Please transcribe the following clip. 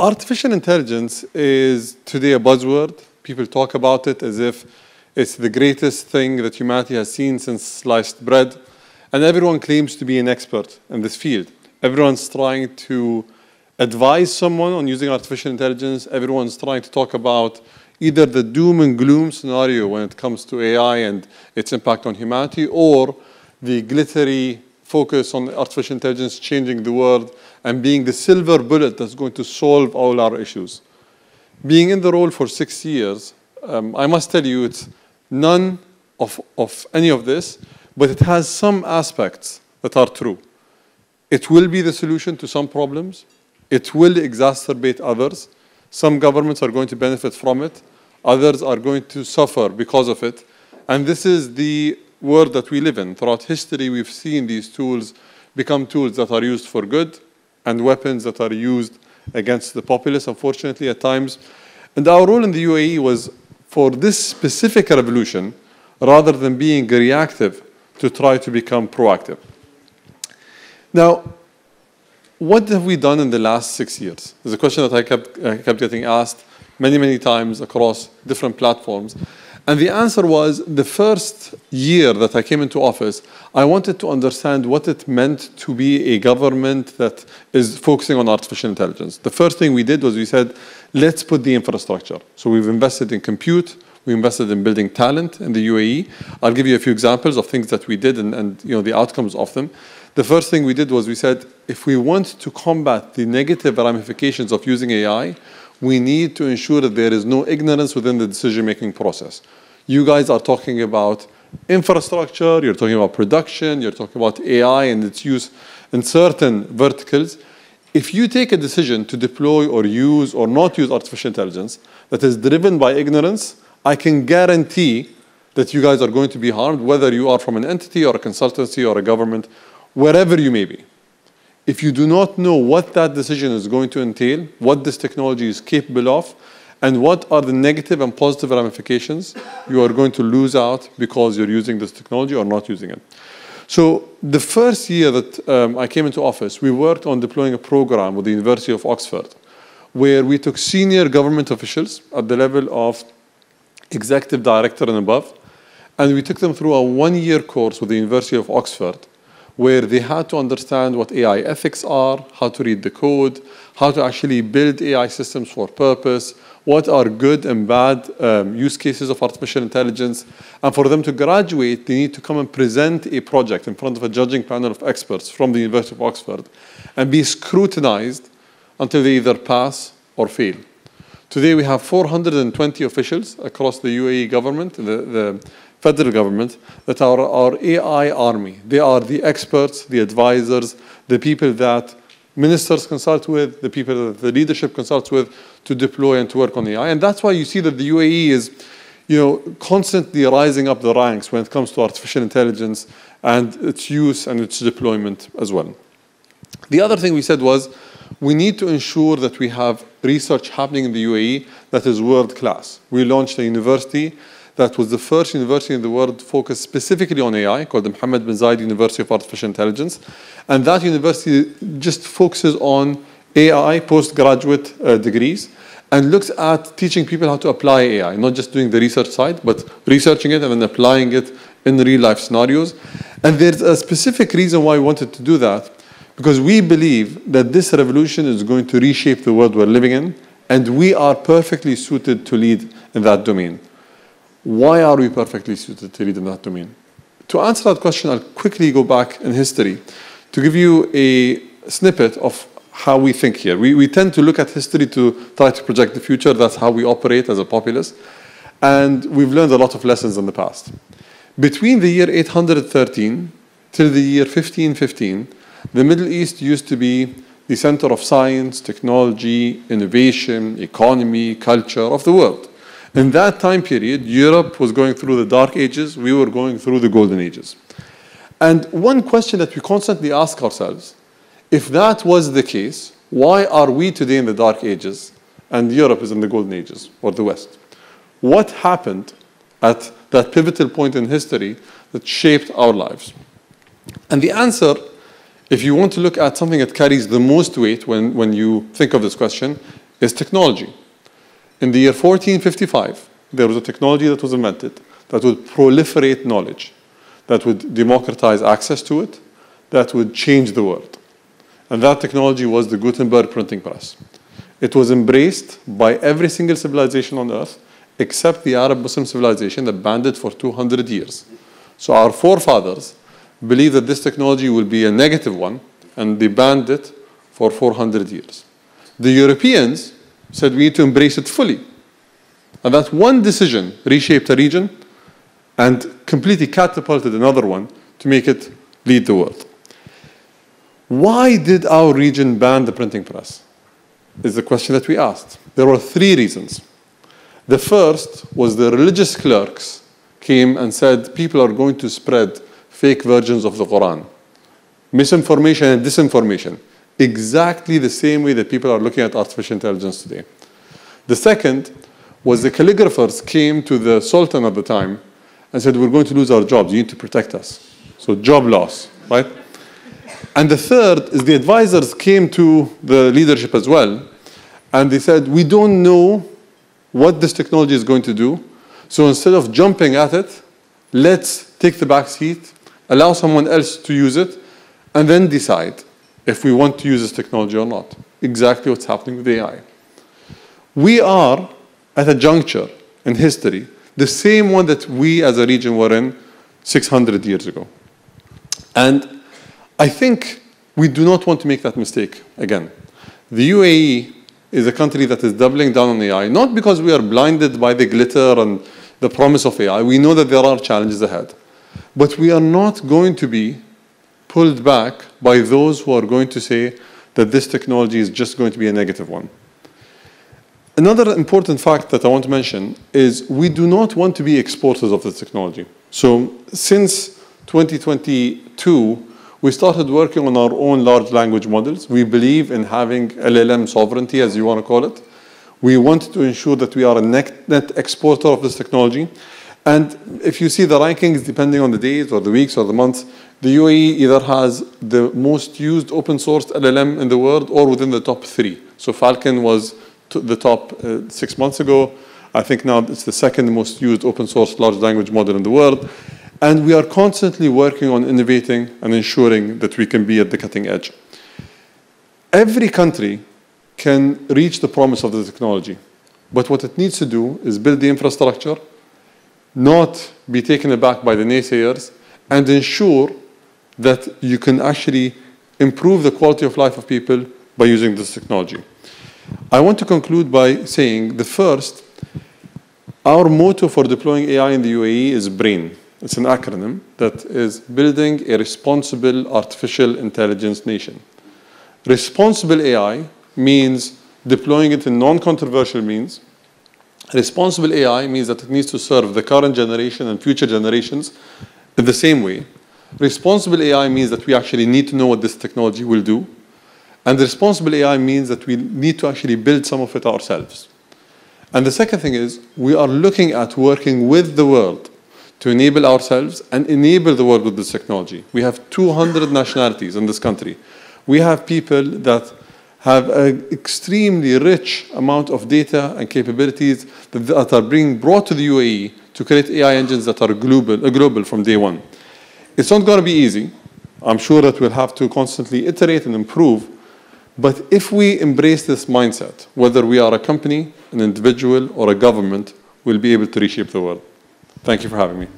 Artificial intelligence is today a buzzword. People talk about it as if it's the greatest thing that humanity has seen since sliced bread. And everyone claims to be an expert in this field. Everyone's trying to advise someone on using artificial intelligence. Everyone's trying to talk about either the doom and gloom scenario when it comes to AI and its impact on humanity, or the glittery focus on artificial intelligence changing the world and being the silver bullet that's going to solve all our issues. Being in the role for six years, um, I must tell you, it's none of, of any of this, but it has some aspects that are true. It will be the solution to some problems. It will exacerbate others. Some governments are going to benefit from it. Others are going to suffer because of it. And this is the world that we live in. Throughout history, we've seen these tools become tools that are used for good and weapons that are used against the populace, unfortunately, at times. And our role in the UAE was for this specific revolution, rather than being reactive, to try to become proactive. Now, what have we done in the last six years? There's a question that I kept, I kept getting asked many, many times across different platforms. And the answer was the first year that I came into office, I wanted to understand what it meant to be a government that is focusing on artificial intelligence. The first thing we did was we said, let's put the infrastructure. So we've invested in compute, we invested in building talent in the UAE. I'll give you a few examples of things that we did and, and you know, the outcomes of them. The first thing we did was we said, if we want to combat the negative ramifications of using AI, we need to ensure that there is no ignorance within the decision-making process. You guys are talking about infrastructure, you're talking about production, you're talking about AI and its use in certain verticals. If you take a decision to deploy or use or not use artificial intelligence that is driven by ignorance, I can guarantee that you guys are going to be harmed, whether you are from an entity or a consultancy or a government, wherever you may be. If you do not know what that decision is going to entail, what this technology is capable of, and what are the negative and positive ramifications, you are going to lose out because you're using this technology or not using it. So the first year that um, I came into office, we worked on deploying a program with the University of Oxford, where we took senior government officials at the level of executive director and above, and we took them through a one-year course with the University of Oxford where they had to understand what AI ethics are, how to read the code, how to actually build AI systems for purpose, what are good and bad um, use cases of artificial intelligence. And for them to graduate, they need to come and present a project in front of a judging panel of experts from the University of Oxford and be scrutinized until they either pass or fail. Today we have 420 officials across the UAE government, the, the federal government that are our AI army. They are the experts, the advisors, the people that ministers consult with, the people that the leadership consults with to deploy and to work on AI. And that's why you see that the UAE is you know, constantly rising up the ranks when it comes to artificial intelligence and its use and its deployment as well. The other thing we said was we need to ensure that we have research happening in the UAE that is world class. We launched a university that was the first university in the world focused specifically on AI, called the Mohammed bin Zayed University of Artificial Intelligence. And that university just focuses on AI postgraduate uh, degrees and looks at teaching people how to apply AI, not just doing the research side, but researching it and then applying it in real life scenarios. And there's a specific reason why we wanted to do that, because we believe that this revolution is going to reshape the world we're living in, and we are perfectly suited to lead in that domain. Why are we perfectly suited to lead in that domain? To answer that question, I'll quickly go back in history to give you a snippet of how we think here. We, we tend to look at history to try to project the future. That's how we operate as a populace. And we've learned a lot of lessons in the past. Between the year 813 till the year 1515, the Middle East used to be the center of science, technology, innovation, economy, culture of the world. In that time period, Europe was going through the dark ages, we were going through the golden ages. And one question that we constantly ask ourselves, if that was the case, why are we today in the dark ages and Europe is in the golden ages or the West? What happened at that pivotal point in history that shaped our lives? And the answer, if you want to look at something that carries the most weight when, when you think of this question, is technology. In the year 1455, there was a technology that was invented that would proliferate knowledge, that would democratize access to it, that would change the world. And that technology was the Gutenberg printing press. It was embraced by every single civilization on earth except the Arab Muslim civilization that banned it for 200 years. So our forefathers believed that this technology will be a negative one, and they banned it for 400 years. The Europeans said we need to embrace it fully. And that one decision reshaped a region and completely catapulted another one to make it lead the world. Why did our region ban the printing press? Is the question that we asked. There were three reasons. The first was the religious clerks came and said people are going to spread fake versions of the Quran, misinformation and disinformation, exactly the same way that people are looking at artificial intelligence today. The second was the calligraphers came to the Sultan at the time and said, We're going to lose our jobs, you need to protect us. So, job loss, right? And the third is the advisors came to the leadership as well, and they said, We don't know what this technology is going to do. So instead of jumping at it, let's take the back seat, allow someone else to use it, and then decide if we want to use this technology or not. Exactly what's happening with AI. We are at a juncture in history, the same one that we as a region were in 600 years ago. And I think we do not want to make that mistake again. The UAE is a country that is doubling down on AI, not because we are blinded by the glitter and the promise of AI. We know that there are challenges ahead. But we are not going to be pulled back by those who are going to say that this technology is just going to be a negative one. Another important fact that I want to mention is we do not want to be exporters of this technology. So since 2022, we started working on our own large language models. We believe in having LLM sovereignty, as you want to call it. We want to ensure that we are a net, exporter of this technology. And if you see the rankings, depending on the days or the weeks or the months, the UAE either has the most used open source LLM in the world or within the top three. So Falcon was the top uh, six months ago. I think now it's the second most used open source large language model in the world. And we are constantly working on innovating and ensuring that we can be at the cutting edge. Every country can reach the promise of the technology, but what it needs to do is build the infrastructure, not be taken aback by the naysayers, and ensure that you can actually improve the quality of life of people by using this technology. I want to conclude by saying the first, our motto for deploying AI in the UAE is BRAIN. It's an acronym that is building a responsible artificial intelligence nation. Responsible AI means deploying it in non-controversial means. Responsible AI means that it needs to serve the current generation and future generations in the same way. Responsible AI means that we actually need to know what this technology will do. And responsible AI means that we need to actually build some of it ourselves. And the second thing is we are looking at working with the world to enable ourselves and enable the world with this technology. We have 200 nationalities in this country. We have people that have an extremely rich amount of data and capabilities that, are being brought to the UAE to create AI engines that are global, uh, global from day one. It's not going to be easy. I'm sure that we'll have to constantly iterate and improve. But if we embrace this mindset, whether we are a company, an individual, or a government, we'll be able to reshape the world. Thank you for having me.